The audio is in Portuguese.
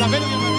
la Venus